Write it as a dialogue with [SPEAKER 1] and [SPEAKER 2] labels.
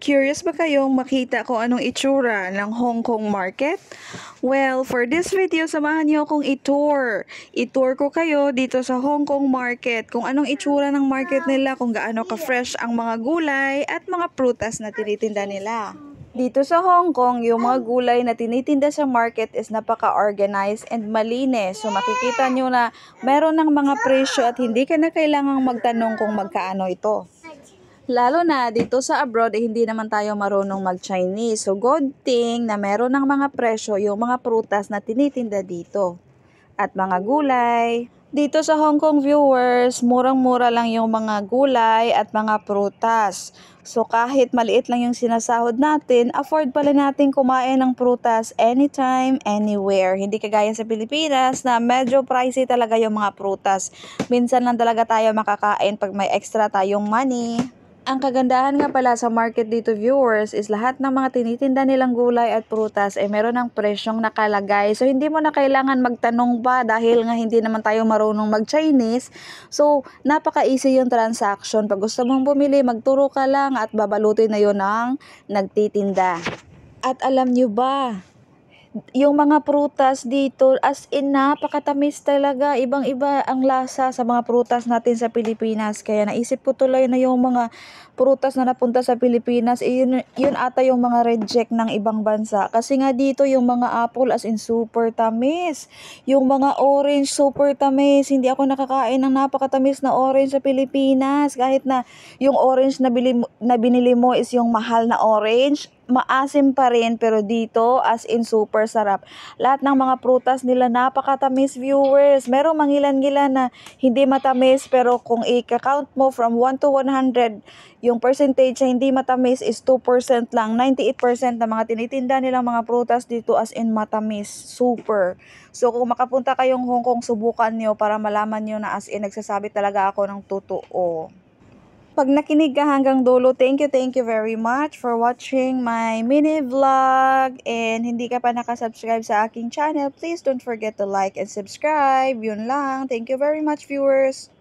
[SPEAKER 1] Curious ba kayong makita kung anong itsura ng Hong Kong market? Well, for this video, samahan niyo akong i-tour. I-tour ko kayo dito sa Hong Kong market kung anong itsura ng market nila, kung gaano ka-fresh ang mga gulay at mga prutas na tinitinda nila. Dito sa Hong Kong, yung mga gulay na tinitinda sa market is napaka-organized and malinis. So makikita nyo na meron ng mga presyo at hindi ka na kailangang magtanong kung magkaano ito. Lalo na dito sa abroad, eh, hindi naman tayo marunong mag-Chinese. So good thing na meron ng mga presyo yung mga prutas na tinitinda dito. At mga gulay. Dito sa Hong Kong viewers, murang-mura lang yung mga gulay at mga prutas. So kahit maliit lang yung sinasahod natin, afford pala natin kumain ng prutas anytime, anywhere. Hindi kagaya sa Pilipinas na medyo pricey talaga yung mga prutas. Minsan lang talaga tayo makakain pag may extra tayong money. Ang kagandahan nga pala sa market dito viewers is lahat ng mga tinitinda nilang gulay at prutas ay meron ng presyong nakalagay. So hindi mo na kailangan magtanong pa dahil nga hindi naman tayo marunong mag-Chinese. So napaka-easy yung transaction. Pag gusto mong bumili, magturo ka lang at babalutin na yun ng nagtitinda. At alam nyo ba, yung mga prutas dito, as in napakatamis talaga. Ibang-iba ang lasa sa mga prutas natin sa Pilipinas. Kaya naisip ko tuloy na yung mga prutas na napunta sa Pilipinas, eh, yun, yun ata yung mga reject ng ibang bansa. Kasi nga dito yung mga apple as in super tamis. Yung mga orange super tamis. Hindi ako nakakain ng napakatamis na orange sa Pilipinas. Kahit na yung orange na, bili, na binili mo is yung mahal na orange, maasim pa rin pero dito as in super sarap. Lahat ng mga prutas nila napakatamis viewers. Merong mangilan-ngilan na hindi matamis pero kung i-count mo from 1 to 100, yung percentage na hindi matamis is 2% lang. 98% ng mga tinitinda nilang mga prutas dito as in matamis. Super. So kung makapunta kayong Hong Kong, subukan nyo para malaman nyo na as in nagsasabi talaga ako ng totoo. Pag nakinig ka hanggang dulo, thank you, thank you very much for watching my mini vlog. And hindi ka pa nakasubscribe sa aking channel, please don't forget to like and subscribe. Yun lang. Thank you very much, viewers.